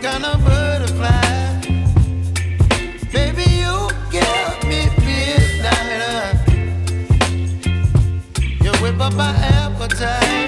some kind of butterfly. Baby, you me. You whip up my appetite.